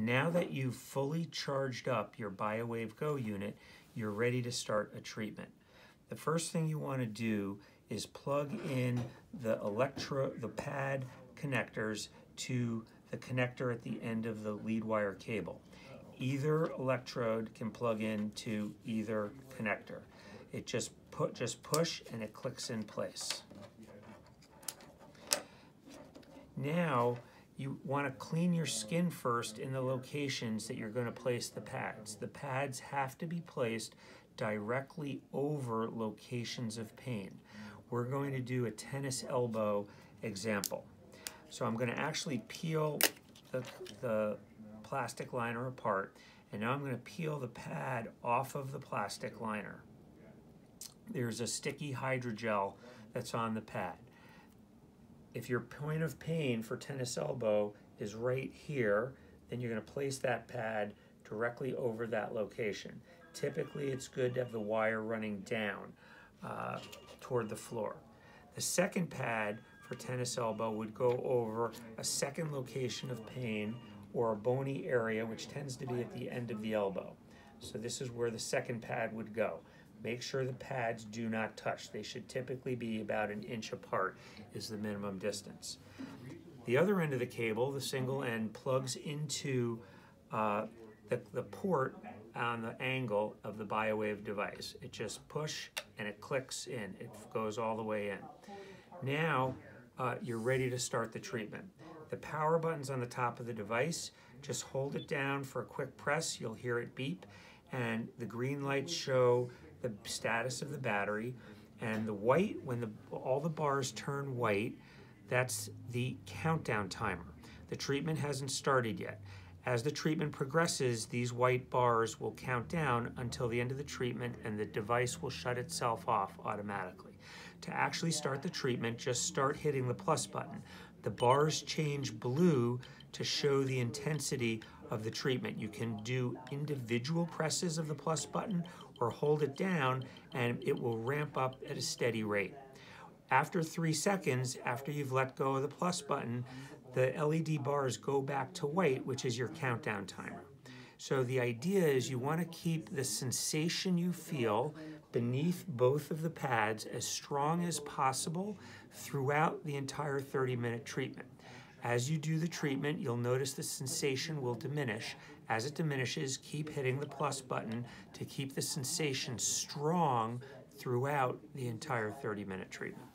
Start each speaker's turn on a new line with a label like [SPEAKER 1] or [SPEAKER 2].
[SPEAKER 1] Now that you've fully charged up your BioWave Go unit, you're ready to start a treatment. The first thing you want to do is plug in the electro the pad connectors to the connector at the end of the lead wire cable. Either electrode can plug into either connector. It just put just push and it clicks in place. Now you want to clean your skin first in the locations that you're going to place the pads. The pads have to be placed directly over locations of pain. We're going to do a tennis elbow example. So I'm going to actually peel the, the plastic liner apart and now I'm going to peel the pad off of the plastic liner. There's a sticky hydrogel that's on the pad if your point of pain for tennis elbow is right here, then you're going to place that pad directly over that location. Typically, it's good to have the wire running down uh, toward the floor. The second pad for tennis elbow would go over a second location of pain or a bony area, which tends to be at the end of the elbow. So this is where the second pad would go. Make sure the pads do not touch. They should typically be about an inch apart is the minimum distance. The other end of the cable, the single end, plugs into uh, the, the port on the angle of the BioWave device. It just push and it clicks in. It goes all the way in. Now uh, you're ready to start the treatment. The power button's on the top of the device. Just hold it down for a quick press. You'll hear it beep and the green lights show the status of the battery, and the white, when the, all the bars turn white, that's the countdown timer. The treatment hasn't started yet. As the treatment progresses, these white bars will count down until the end of the treatment and the device will shut itself off automatically. To actually start the treatment, just start hitting the plus button. The bars change blue to show the intensity of the treatment. You can do individual presses of the plus button or hold it down and it will ramp up at a steady rate. After three seconds, after you've let go of the plus button, the LED bars go back to white, which is your countdown timer. So the idea is you want to keep the sensation you feel beneath both of the pads as strong as possible throughout the entire 30 minute treatment. As you do the treatment, you'll notice the sensation will diminish. As it diminishes, keep hitting the plus button to keep the sensation strong throughout the entire 30 minute treatment.